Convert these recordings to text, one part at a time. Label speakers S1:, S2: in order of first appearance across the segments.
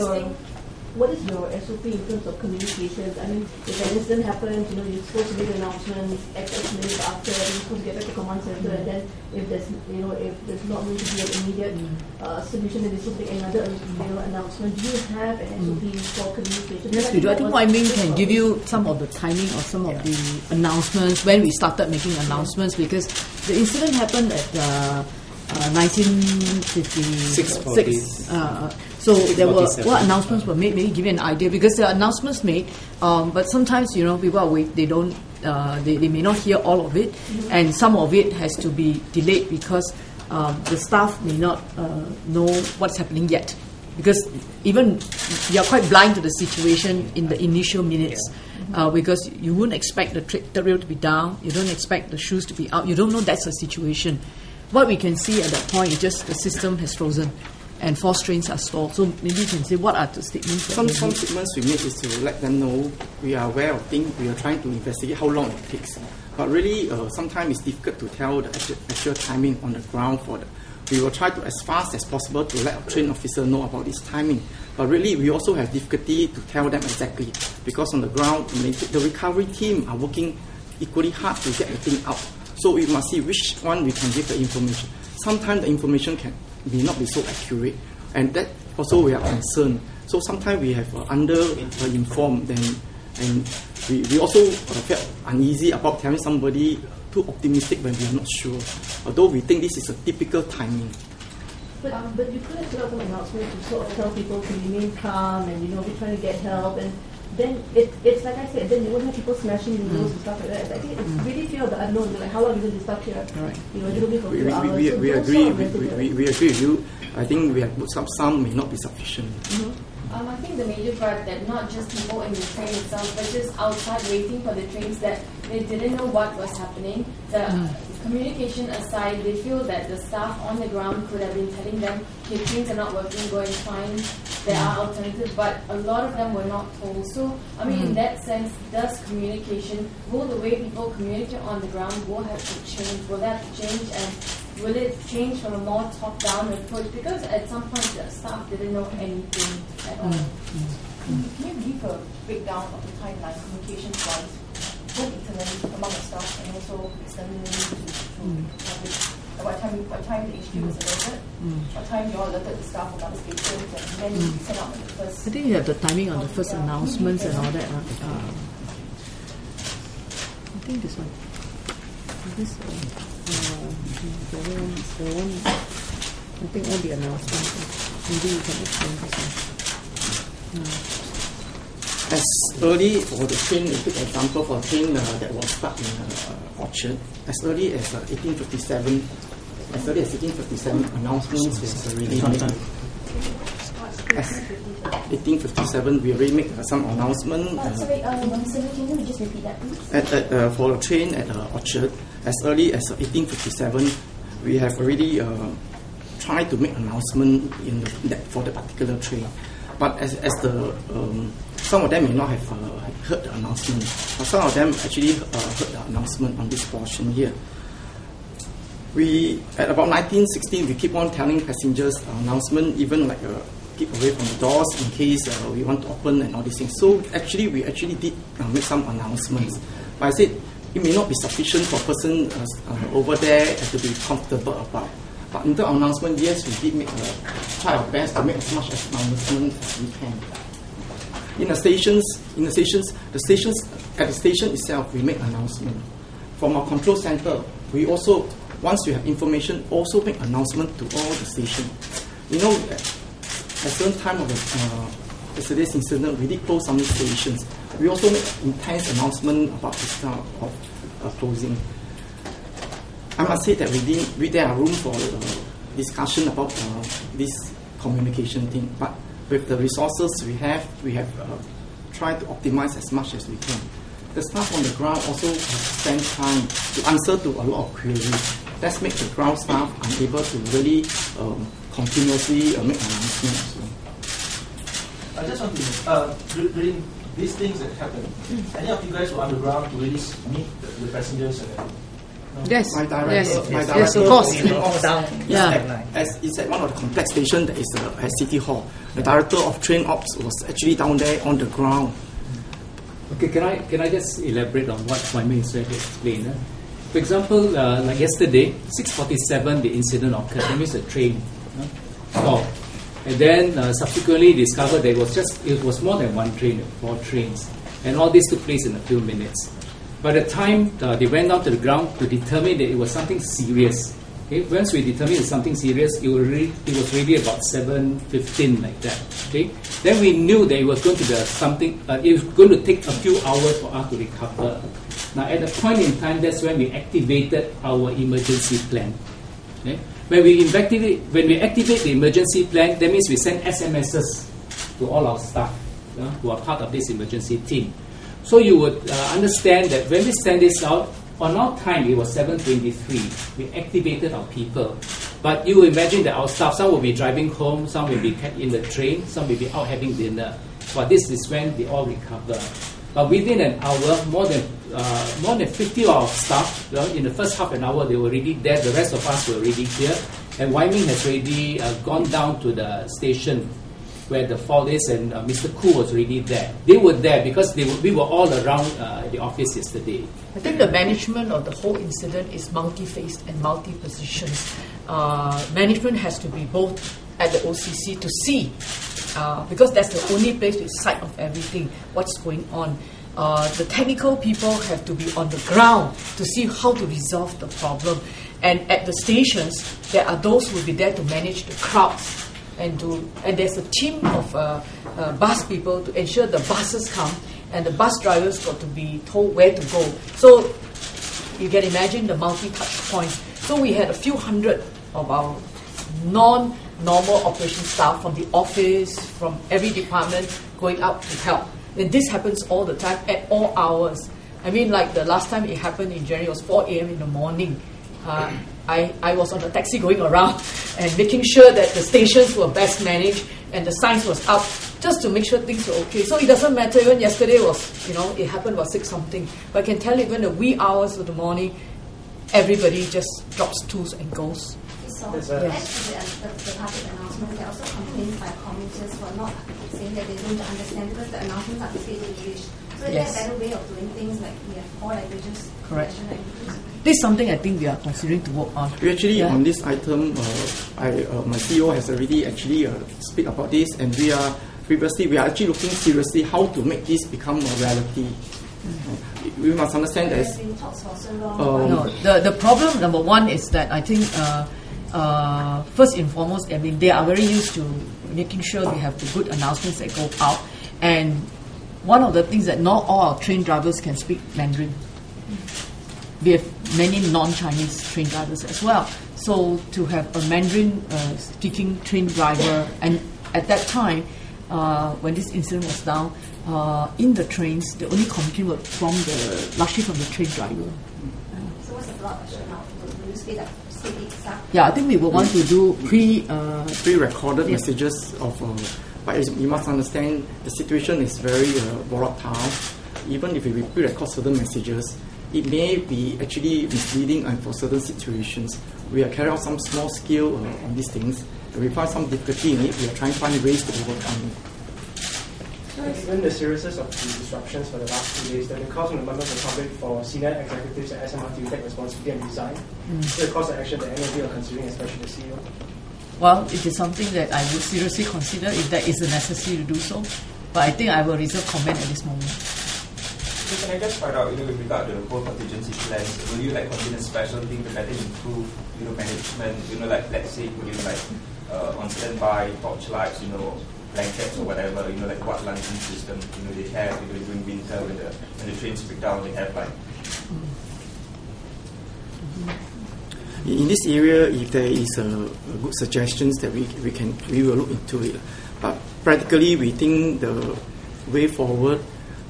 S1: existing
S2: what is your SOP in terms of communications? I mean, if an incident happens, you know, you're supposed to make announcements X, X minutes after, you're supposed to get back to command center, mm-hmm. and then if there's, you know, if there's not going to be an immediate mm-hmm. uh, solution, then there's supposed to make another, you know, announcement. Do you have an SOP mm-hmm. for communication?
S3: Yes, we do. I think Wai Ming can give you some of the timing of some yeah. of the announcements when we started making announcements because the incident happened at uh, uh, 1956. Uh, so there were what announcements were made? Maybe give you an idea because there are announcements made, um, but sometimes you know people are wait. They don't. Uh, they, they may not hear all of it, mm-hmm. and some of it has to be delayed because um, the staff may not uh, know what's happening yet. Because even you are quite blind to the situation in the initial minutes, uh, because you wouldn't expect the, tri- rail to be down, you don't expect the shoes to be out, you don't know that's the situation. What we can see at that point is just the system has frozen and four trains are stalled. So maybe you can say what are the statements?
S4: Some some statements we make is to let them know we are aware of things. We are trying to investigate how long it takes. But really, uh, sometimes it's difficult to tell the actual, actual, timing on the ground for the. We will try to as fast as possible to let a train officer know about this timing. But really, we also have difficulty to tell them exactly because on the ground, the recovery team are working equally hard to get the thing out. So we must see which one we can give the information. Sometimes the information can may not be so accurate, and that also we are concerned. So sometimes we have uh, under uh, informed, and and we, we also uh, felt uneasy about telling somebody too optimistic when we are not sure. Although we think this is a typical timing.
S2: But, um, but you could have put out an announcement to sort of tell people to remain calm and you know be trying to get help and then it, it's like I said, then you won't have people smashing windows mm. and stuff like that. I think it's mm. really fear of the unknown. Like, how long are you going to be stuck here? Right. You know, it'll be for a few we, hours. We,
S4: so we agree. We, we, we, agree with you. I think we have put some, some may not be sufficient.
S1: Mm-hmm. Um, I think the major part that not just people in the train itself, but just outside waiting for the trains that they didn't know what was happening. The mm communication aside, they feel that the staff on the ground could have been telling them, okay, trains are not working, go and find, there are alternatives, but a lot of them were not told. So, I mean, mm. in that sense, does communication, will the way people communicate on the ground will have to change? Will that change and will it change from a more top-down approach? Because at some point, the staff didn't know anything at all. Mm.
S5: Can you give a breakdown of the timeline, communication-wise, both internally among the staff and also externally to, to mm. public. what time, what time the HQ was alerted, mm. what time you all alerted the staff of other stations, and then mm. you sent out the first.
S3: I think you have the timing on the first yeah. announcements and all that. Uh, uh, I think this one. This uh, uh, the one, the one. I think all the announcements. Maybe you can explain this one. Uh,
S4: as early for the train, we take example for a train uh, that was stuck in uh, Orchard, as early as uh, 1857, as early as 1857, announcements was already made. As 1857, we already make uh, some announcement.
S5: Uh, sorry, um, sir, can you just repeat that, please?
S4: At, at, uh, for a train at uh, Orchard, as early as 1857, we have already uh, tried to make announcement in the, that, for the particular train. But as, as the um, some of them may not have uh, heard the announcement, but some of them actually uh, heard the announcement on this portion here. We at about 1916, we keep on telling passengers announcement, even like uh, keep away from the doors in case uh, we want to open and all these things. So actually, we actually did uh, make some announcements. But I said it may not be sufficient for a person uh, uh, over there to be comfortable about. But in the announcement, yes, we did make a, try our best to make as much announcement as we can in the stations, in the stations, the stations at the station itself, we make announcement. From our control center, we also, once we have information, also make announcement to all the stations. You know, at certain time of the uh, yesterday's incident, we did close some stations. We also make intense announcement about this kind of uh, closing. I must say that we didn't, we, there are room for uh, discussion about uh, this communication thing, but with the resources we have, we have uh, tried to optimize as much as we can. The staff on the ground also spent time to answer to a lot of queries. That's make the ground staff unable to really um, continuously uh, make announcements.
S6: I just want to uh, during these things that happen, any of you guys were on the ground to really meet the, the passengers and everything?
S3: Yes,
S4: My director,
S3: yes,
S4: my
S3: yes, of course.
S7: You know, all down.
S3: Yeah.
S4: As it's at one of the complex stations that is uh, at City Hall. The director of train ops was actually down there on the ground.
S8: Okay, can I can I just elaborate on what my minister explained? eh? For example, uh, like yesterday, 6:47, the incident occurred. That means the train stopped, and then uh, subsequently discovered that it was just it was more than one train, four trains, and all this took place in a few minutes. By the time uh, they went down to the ground to determine that it was something serious, okay, once we determined it's something serious, it was really, it was really about 7:15 like that. Okay, then we knew that it was going to be something. Uh, it was going to take a few hours for us to recover. Now, at the point in time, that's when we activated our emergency plan. Okay? When we activate, when we activate the emergency plan, that means we send SMSs to all our staff uh, who are part of this emergency team. So you would uh, understand that when we send this out, on our time it was 7.23. We activated our people. But you imagine that our staff, some will be driving home, some will be in the train, some will be out having dinner. But this is when they all recover. But within an hour, more than uh, more than 50 of staff, in the first half an hour, they were already there. The rest of us were already here. And Wai Ming has already uh, gone down to the station where the fall is, and uh, Mr. Koo was already there. They were there because they were, we were all around uh, the office yesterday.
S3: I think the management of the whole incident is multi-faced and multi-positions. Uh, management has to be both at the OCC to see, uh, because that's the only place to sight of everything, what's going on. Uh, the technical people have to be on the ground to see how to resolve the problem. And at the stations, there are those who will be there to manage the crowds and to and there's a team of uh, uh, bus people to ensure the buses come and the bus drivers got to be told where to go. So you can imagine the multi-touch points. So we had a few hundred of our non-normal operation staff from the office, from every department going out to help. And this happens all the time at all hours. I mean, like the last time it happened in January, was 4 a.m. in the morning. Uh, I, I was on a taxi going around and making sure that the stations were best managed and the signs was up just to make sure things were okay. So it doesn't matter. Even yesterday was, you know, it happened was six something. But I can tell you, even the wee hours of the morning, everybody just drops tools and goes.
S9: So,
S6: Yes,
S9: add
S6: sir.
S9: to the, the, the public announcement, there are also complaints by commuters who are not saying that they don't understand because the announcements are speak English. So is
S3: Yes.
S9: there a better way of doing things like we have four languages,
S3: Correct.
S9: languages?
S3: This is something I think we are considering to work on.
S4: We actually
S3: Yeah.
S4: on this item, uh, I, uh, my CEO has already actually uh, speak about this, and we are previously we are actually looking seriously how to make this become a reality. Uh, we must understand that
S9: There's talks for so long.
S4: Um,
S3: No, the, the problem number one is that I think uh, uh, first and foremost, I mean they are very used to making sure we have the good announcements that go out, and one of the things that not all our train drivers can speak Mandarin. We have many non-Chinese train drivers as well. So to have a Mandarin uh, speaking train driver, and at that time, uh, when this incident was down, uh, in the trains, the only communication was from the largely from the train driver.
S9: so what's the follow-up now? Will, you up?
S3: Yeah, I think we will want to do pre. Uh,
S4: pre-recorded
S3: Yeah.
S4: messages of. Uh, but you must understand the situation is very uh, volatile. Even if we pre-record certain messages, it may be actually misleading and for certain situations. We are carrying out some small scale uh, on these things. And we find some difficulty in it. We are trying to find ways to overcome it.
S6: Given the seriousness of the disruptions for the last two days, there have been calls from the members of the public for senior executives at SMRT to take responsibility and resign. Is there a course of action that any of you are considering, especially the CEO?
S3: well, it is something that I would seriously consider if that is a necessity to do so. But I think I will reserve comment at this moment.
S10: So can I just find out, you know, with regard to the whole contingency plans, will you like consider special things to better improve, you know, management, you know, like let's say put in like uh, on standby torchlights, you know, blankets or whatever, you know, like what London system, you know, they have, you know, during winter when the when the trains break down, they have like
S4: In this area, if there is a, a good suggestions that we, we can we will look into it. But practically, we think the way forward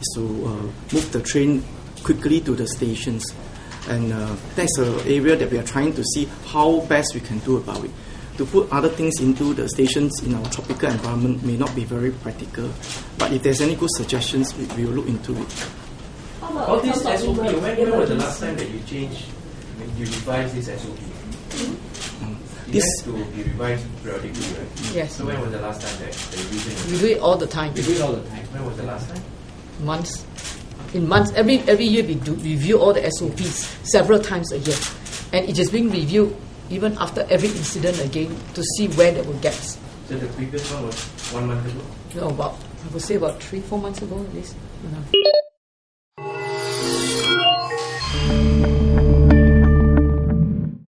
S4: is to uh, move the train quickly to the stations, and uh, that's an area that we are trying to see how best we can do about it. To put other things into the stations in our tropical environment may not be very practical, but if there's any good suggestions, we, we will look into it.
S2: How about
S6: All
S2: in
S6: these
S2: terms of
S6: SOP, when, when was the last time that you changed
S7: when you revise this SOP, it mm-hmm.
S4: This-
S7: has to be revised periodically, right?
S3: Yes.
S7: So when was the last time that the revision
S3: We do it all the time.
S8: We do it all the time.
S7: When was the last time?
S3: months. In months, every every year we do review all the SOPs several times a year, and it is being reviewed even after every incident again to see where there were gaps.
S7: So the previous one was one month ago?
S3: No, know, about I would say about three four months ago at least. You know.